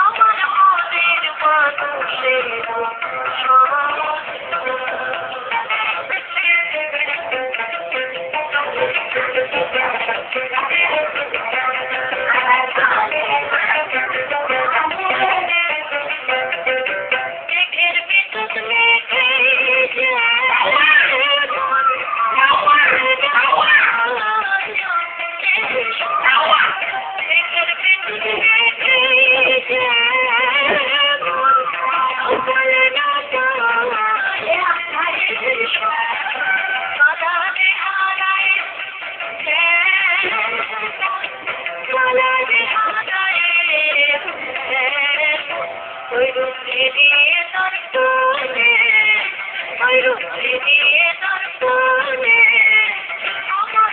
আমার মনের মানুষের ওই রুচি দিয়ে তোর তোলে ওই রুচি দিয়ে তোর তোলে আমার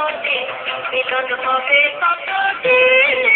Thank you.